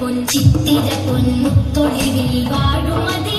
പൊൻ ചിത്തിര പൊൻ മുത്തൊളിവിൽ വാഴുമതി.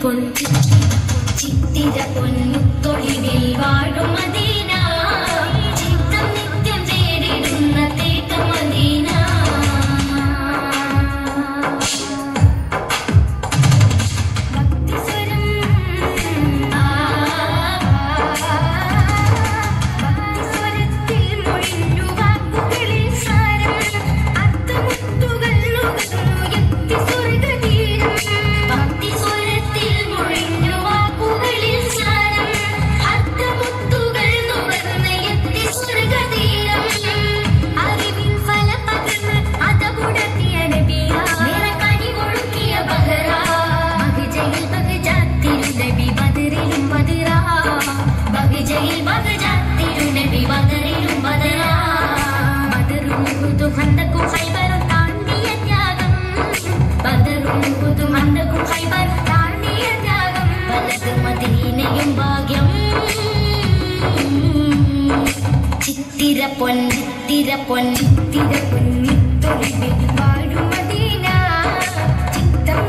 contigo. தூதும் அந்த குகைவர் தாண்டிய தியாகம் அல்லது மதியினையும் பாகியம் சித்திர பொன் சித்திர பொன் சித்திர பொன் முத்தொழிவில் வாழும் மதீனா சித்தம்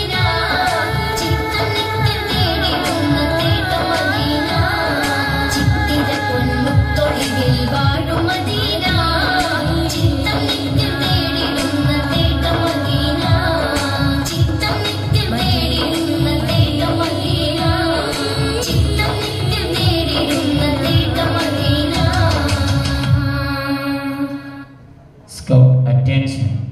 scout attention.